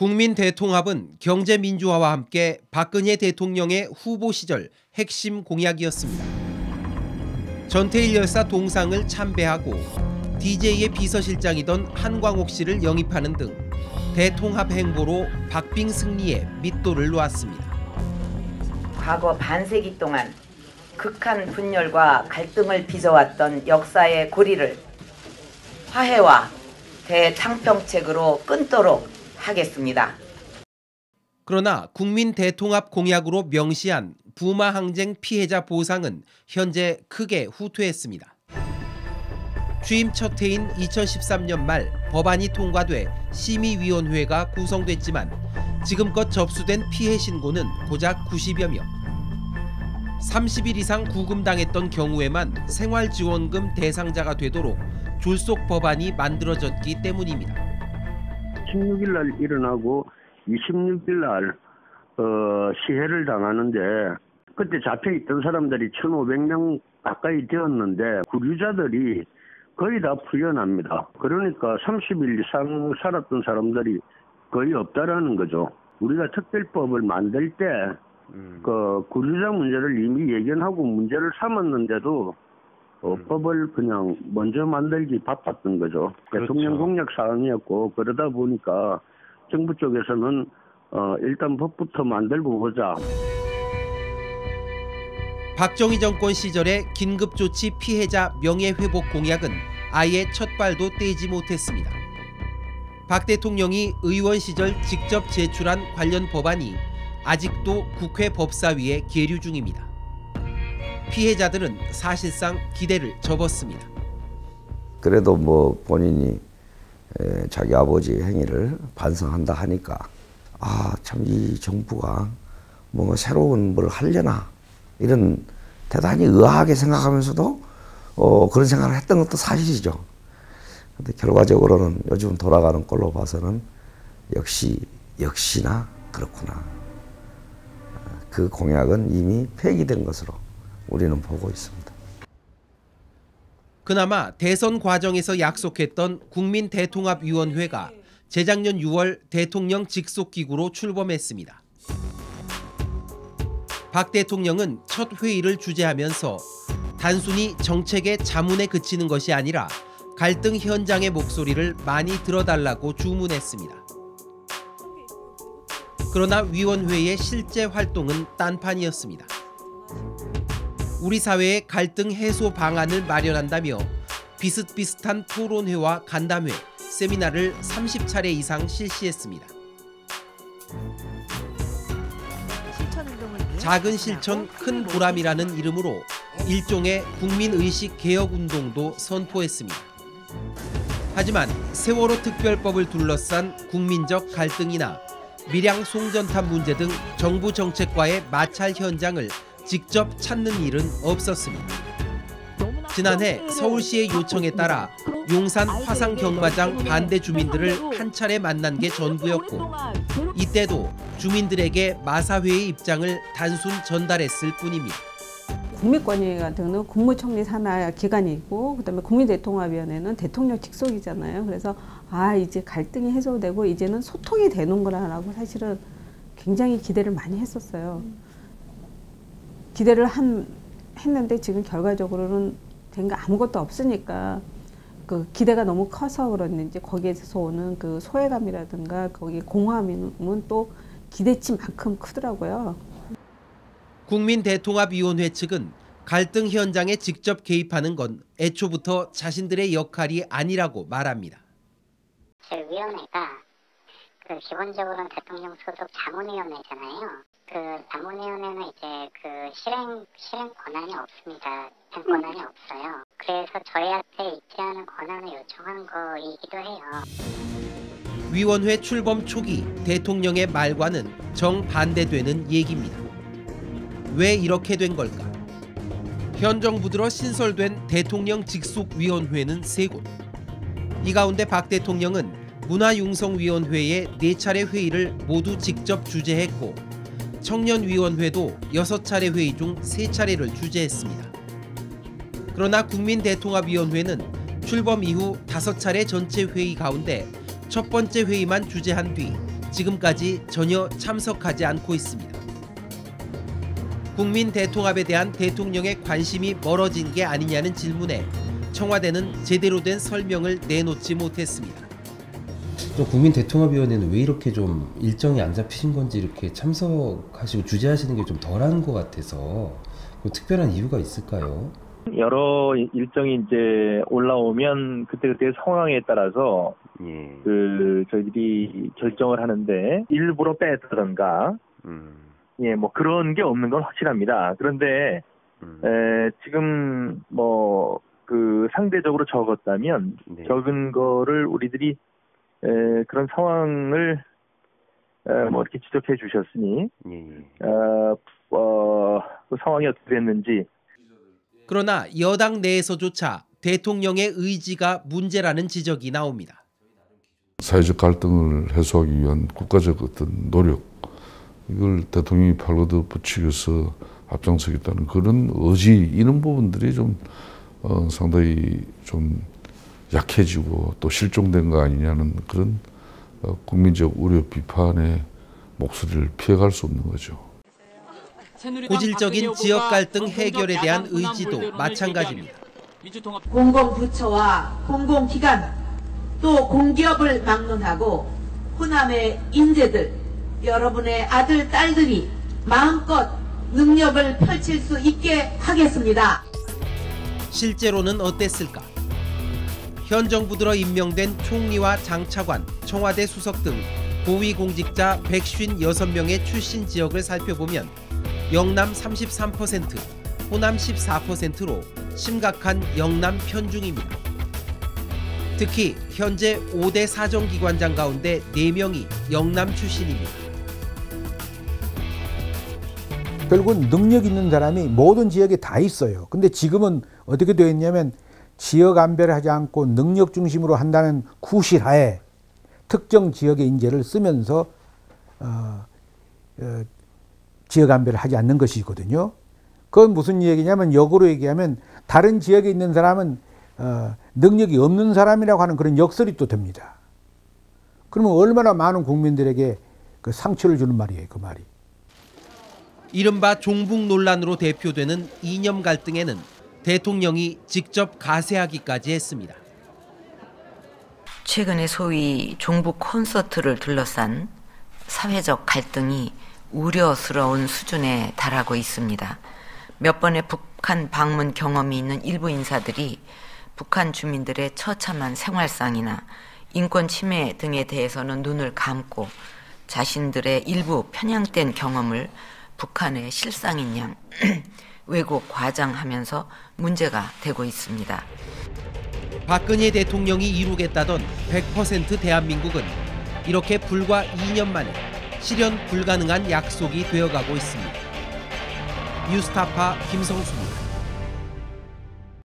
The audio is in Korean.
국민 대통합은 경제 민주화와 함께 박근혜 대통령의 후보 시절 핵심 공약이었습니다. 전태일 열사 동상을 참배하고 DJ의 비서실장이던 한광옥 씨를 영입하는 등 대통합 행보로 박빙 승리에 밑도를 놓았습니다. 과거 반세기 동안 극한 분열과 갈등을 빚어왔던 역사의 고리를 화해와 대창평책으로 끊도록 하겠습니다. 그러나 국민 대통합 공약으로 명시한 부마 항쟁 피해자 보상은 현재 크게 후퇴했습니다. 취임 첫 해인 2013년 말 법안이 통과돼 심의위원회가 구성됐지만 지금껏 접수된 피해 신고는 고작 90여 명. 30일 이상 구금당했던 경우에만 생활지원금 대상자가 되도록 졸속 법안이 만들어졌기 때문입니다. 16일 날 일어나고 26일 날 어, 시해를 당하는데 그때 잡혀 있던 사람들이 1,500명 가까이 되었는데 구류자들이 거의 다 풀려납니다. 그러니까 30일 이상 살았던 사람들이 거의 없다라는 거죠. 우리가 특별법을 만들 때, 음. 그, 구류자 문제를 이미 예견하고 문제를 삼았는데도 어, 음. 법을 그냥 먼저 만들기 바빴던 거죠. 그렇죠. 대통령 공약 사항이었고 그러다 보니까 정부 쪽에서는 어, 일단 법부터 만들고 보자. 박정희 정권 시절의 긴급조치 피해자 명예회복 공약은 아예 첫 발도 떼지 못했습니다. 박 대통령이 의원 시절 직접 제출한 관련 법안이 아직도 국회 법사위에 계류 중입니다. 피해자들은 사실상 기대를 접었습니다. 그래도 뭐 본인이 자기 아버지 행위를 반성한다 하니까 아 참 이 정부가 뭔가 새로운 뭘 하려나 이런 대단히 의아하게 생각하면서도 어, 그런 생각을 했던 것도 사실이죠. 근데 결과적으로는 요즘 돌아가는 꼴로 봐서는 역시 역시나 그렇구나. 그 공약은 이미 폐기된 것으로 우리는 보고 있습니다. 그나마 대선 과정에서 약속했던 국민 대통합위원회가 재작년 6월 대통령 직속기구로 출범했습니다. 박 대통령은 첫 회의를 주재하면서 단순히 정책의 자문에 그치는 것이 아니라 갈등 현장의 목소리를 많이 들어달라고 주문했습니다. 그러나 위원회의 실제 활동은 딴판이었습니다. 우리 사회의 갈등 해소 방안을 마련한다며 비슷비슷한 토론회와 간담회, 세미나를 30차례 이상 실시했습니다. 작은 실천 큰 보람이라는 이름으로 일종의 국민의식 개혁 운동도 선포했습니다. 하지만 세월호 특별법을 둘러싼 국민적 갈등이나 밀양 송전탑 문제 등 정부 정책과의 마찰 현장을 직접 찾는 일은 없었습니다. 지난해 서울시의 요청에 따라 용산 화상 경마장 반대 주민들을 한 차례 만난 게 전부였고 이때도 주민들에게 마사회의 입장을 단순 전달했을 뿐입니다. 국민권위 같은 경우는 국무총리 산하 기관이고 그다음에 국민대통합위원회는 대통령 직속이잖아요. 그래서 아 이제 갈등이 해소되고 이제는 소통이 되는 거라고 사실은 굉장히 기대를 많이 했었어요. 기대를 한 했는데 지금 결과적으로는 된 거 아무것도 없으니까 그 기대가 너무 커서 그랬는지 거기에서 오는 그 소외감이라든가 거기 공허함은 또 기대치만큼 크더라고요. 국민대통합위원회 측은 갈등 현장에 직접 개입하는 건 애초부터 자신들의 역할이 아니라고 말합니다. 위원회가 그 기본적으로는 대통령 소속 자문위원회잖아요. 그 자문위원회는 이제 그 실행 실행 권한이 없습니다. 행 권한이 없어요. 그래서 저희한테 있지 않은 권한을 요청한 거이기도 해요. 위원회 출범 초기 대통령의 말과는 정반대되는 얘기입니다. 왜 이렇게 된 걸까? 현 정부 들어 신설된 대통령 직속위원회는 세 곳. 이 가운데 박 대통령은 문화융성위원회의 네 차례 회의를 모두 직접 주재했고 청년위원회도 6차례 회의 중 3차례를 주재했습니다. 그러나 국민대통합위원회는 출범 이후 5차례 전체 회의 가운데 첫 번째 회의만 주재한 뒤 지금까지 전혀 참석하지 않고 있습니다. 국민 대통합에 대한 대통령의 관심이 멀어진 게 아니냐는 질문에 청와대는 제대로 된 설명을 내놓지 못했습니다. 좀 국민 대통합위원회는 왜 이렇게 좀 일정이 안 잡히신 건지 이렇게 참석하시고 주재하시는 게 좀 덜한 것 같아서 그 특별한 이유가 있을까요? 여러 일정이 이제 올라오면 그때그때 상황에 따라서 예. 그 저희들이 결정을 하는데 일부러 뺐다던가 음. 예 뭐 그런 게 없는 건 확실합니다. 그런데 음. 에, 지금 뭐 그 상대적으로 적었다면 네. 적은 거를 우리들이 에, 그런 상황을 에, 뭐 이렇게 지적해 주셨으니 예, 예. 어, 어, 그 상황이 어떻게 됐는지 그러나 여당 내에서조차 대통령의 의지가 문제라는 지적이 나옵니다. 사회적 갈등을 해소하기 위한 국가적 어떤 노력 이걸 대통령이 발로도 붙이기 위해서 앞장서겠다는 그런 의지 이런 부분들이 좀 어, 상당히 좀 약해지고 또 실종된 거 아니냐는 그런 어, 국민적 우려 비판의 목소리를 피해갈 수 없는 거죠. 고질적인 지역 갈등 해결에 대한 의지도 마찬가지입니다. 공공부처와 공공기관 또 공기업을 막론하고 호남의 인재들 여러분의 아들 딸들이 마음껏 능력을 펼칠 수 있게 하겠습니다. 실제로는 어땠을까? 현 정부 들어 임명된 총리와 장차관, 청와대 수석 등 고위공직자 156명의 출신 지역을 살펴보면 영남 33%, 호남 14%로 심각한 영남 편중입니다. 특히 현재 5대 사정기관장 가운데 4명이 영남 출신입니다. 결국은 능력 있는 사람이 모든 지역에 다 있어요. 근데 지금은 어떻게 되어 있냐면 지역 안배를 하지 않고 능력 중심으로 한다는 구실하에 특정 지역의 인재를 쓰면서 어, 어, 지역 안배를 하지 않는 것이거든요. 그건 무슨 얘기냐면 역으로 얘기하면 다른 지역에 있는 사람은 어, 능력이 없는 사람이라고 하는 그런 역설이 또 됩니다. 그러면 얼마나 많은 국민들에게 그 상처를 주는 말이에요, 그 말이. 이른바 종북 논란으로 대표되는 이념 갈등에는 대통령이 직접 가세하기까지 했습니다. 최근에 소위 종북 콘서트를 둘러싼 사회적 갈등이 우려스러운 수준에 달하고 있습니다. 몇 번의 북한 방문 경험이 있는 일부 인사들이 북한 주민들의 처참한 생활상이나 인권 침해 등에 대해서는 눈을 감고 자신들의 일부 편향된 경험을 북한의 실상인 양 왜곡 과장하면서 문제가 되고 있습니다. 박근혜 대통령이 이루겠다던 100% 대한민국은 이렇게 불과 2년 만에 실현 불가능한 약속이 되어가고 있습니다. 뉴스타파 김성수입니다.